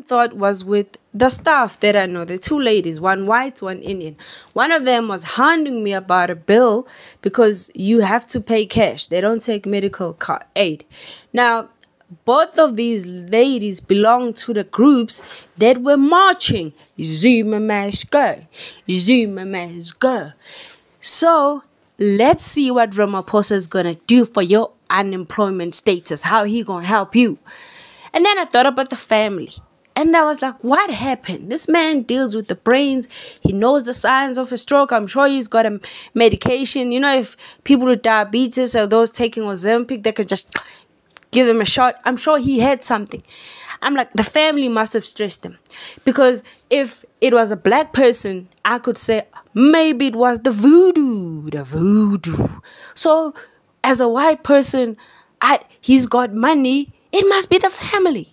thought was with the staff that I know, the two ladies, one white, one Indian. One of them was hounding me about a bill because you have to pay cash. They don't take medical aid. Now, both of these ladies belong to the groups that were marching. Zuma must go. Zuma must go. So let's see what Ramaphosa is gonna do for your unemployment status. How he gonna help you? And then I thought about the family. And I was like, what happened? This man deals with the brains. He knows the signs of a stroke. I'm sure he's got a medication. You know, if people with diabetes or those taking Ozempic, they can just give them a shot. I'm sure he had something. I'm like, the family must have stressed him. Because if it was a black person, I could say, maybe it was the voodoo, the voodoo. So, as a white person, I, he's got money, it must be the family.